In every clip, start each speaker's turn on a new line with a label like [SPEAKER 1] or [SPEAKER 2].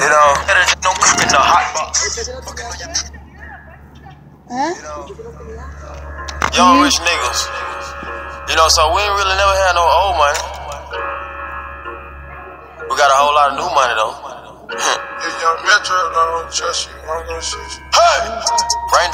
[SPEAKER 1] You know, no cook in the hot box.
[SPEAKER 2] Huh?
[SPEAKER 1] Young mm-hmm. rich niggas. You know, so we ain't really never had no old money. We got a whole lot of new money though.
[SPEAKER 3] If young Metro don't trust you, I'm gonna shoot you.
[SPEAKER 1] Hey!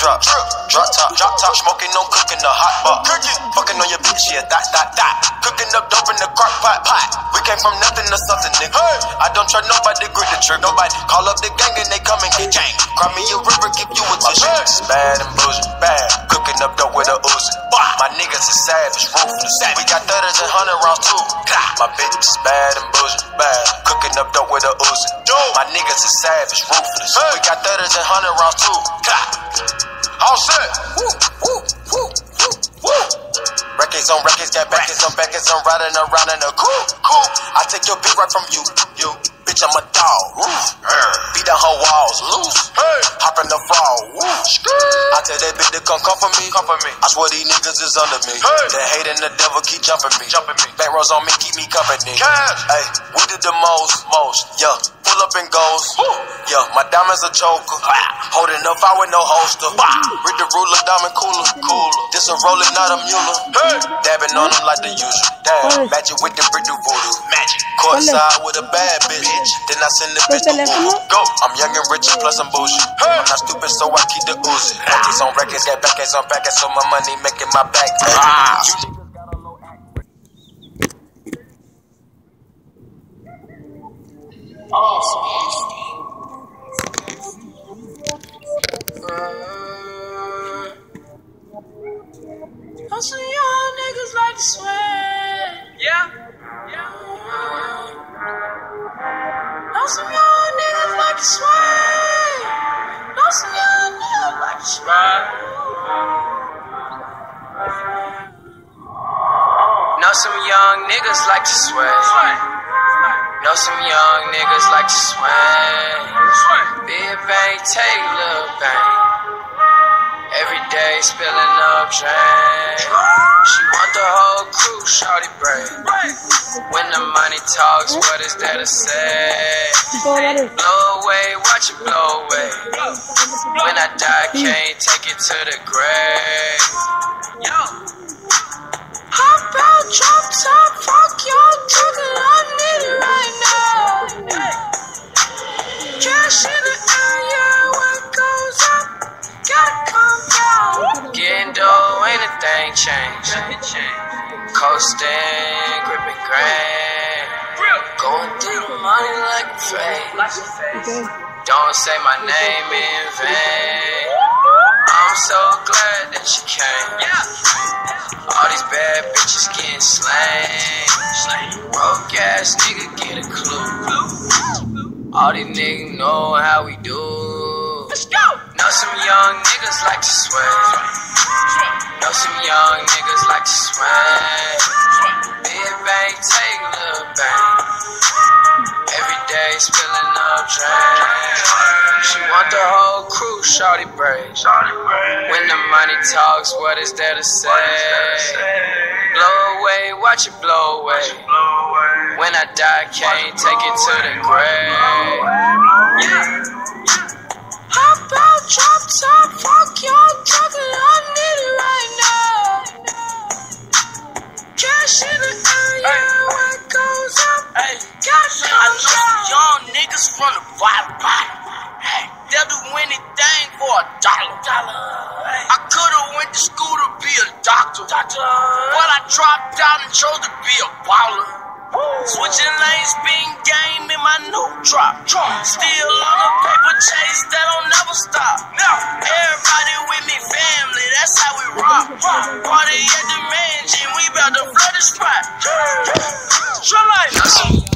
[SPEAKER 1] Drip, drop top, drop top, smoking, no cooking the hot pot. Cooking, fucking on your bitch, yeah, that, that, that. Cooking up dope in the crock pot, pot. We came from nothing to something, nigga. Hey! I don't trust nobody, grip the trick, nobody. Call up the gang and they come and get gang. Cry me a river, give you a tissue. Bad and bullshit, bad. Cooking up dope with a Uzi. My niggas is savage, ruthless. We got thudders and hundred rounds too. My bitch is bad and bullshit, bad. Cooking up dope with a Uzi. My niggas is savage, ruthless. We got thudders and hundred rounds too. All set. Woo, woo, woo, woo, woo. Records on records, got backers on backers. I'm riding around in a cool, cool. I take your bitch right from you, you. Bitch, I'm a dog. Woo. Beat down her walls, loose. Hey. Hop in the fall. Woo. I tell that bitch to come come for me, come for me. I swear these niggas is under me. Hey. The hate and the devil keep jumping me, jumping me. Back rows on me, keep me company. Cash. Hey, we did the most, most. Yeah, pull up and goes. Yeah, my diamonds a choker. Holding up, I with no holster. Read the ruler, diamond cooler, cooler. This a roller, not a mule. Hey. Dabbing on them like the usual. Damn, magic with the brick do voodoo. Magic. Courtside with a bad bitch. Then I send the bitch to
[SPEAKER 2] teléfono?
[SPEAKER 1] Go. I'm young and rich and plus I'm bullshit. I'm not stupid, so I keep the Uzi. Records on records, got backers on backers, so my money making my back. Ah. You niggas got a low act.
[SPEAKER 4] Know some young niggas like to swear. Yeah. Yeah. Know some young niggas like to swear. Know some young niggas like to swear. Know some young niggas like to swear. Know some young niggas like to swear. Big bang, take little bang. Every day spilling up drain. She want the whole crew, shorty break. When the money talks, what is there to say? Blow away, watch it blow away. When I die, can't take it to the grave. Yo. Hop out, drop top, Coasting, gripping grain. Going through money like. Don't say my name in vain. I'm so glad that you came. All these bad bitches getting slain. Broke ass nigga get a clue. All these niggas know how we do. Let's go. Know some young niggas like to swear. Know some young niggas like to swear. Big bang, take a little bang. Every day spilling up drain. She want the whole crew, shorty break. When the money talks, what is there to say? Blow away, watch it blow away. When I die, can't take it to the grave. Yeah. Hop out, drop top, fuck y'all talking, I need it right now. Cash in the air, yeah, it goes up,
[SPEAKER 5] Hey,
[SPEAKER 4] cash
[SPEAKER 5] I know
[SPEAKER 4] goes
[SPEAKER 5] some young niggas from the bottom. Hey, they'll do anything for a dollar. I could've went to school to be a doctor, but I dropped out and chose to be a baller. Switching lanes, spin game in my new drop. Still on a paper chase that don't never stop. Everybody with me, family, that's how we rock. Party at the mansion, we bout to flood the spot. Show life.